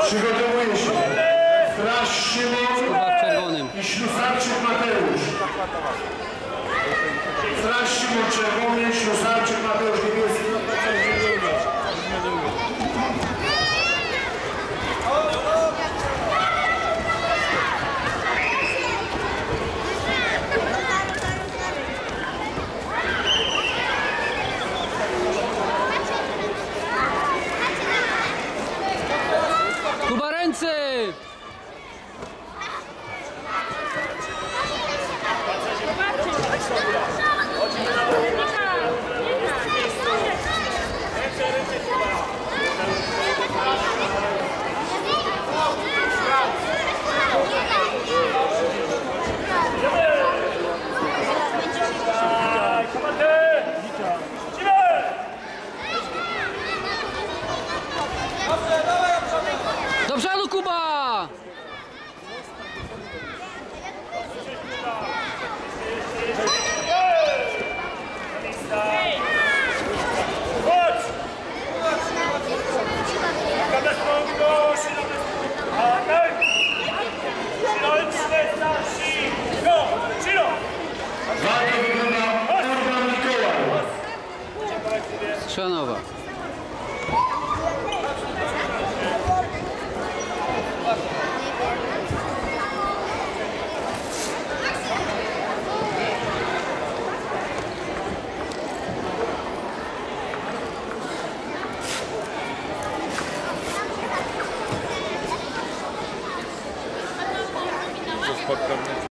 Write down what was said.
Przygotowuje się. Straż Szymon defensive. Шанова. Сейчас подкормить.